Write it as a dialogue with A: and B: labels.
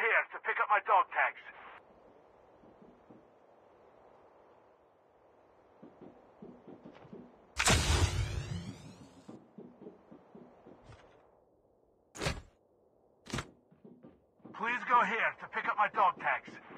A: to pick up my dog tags. Please go here to pick up my dog tags.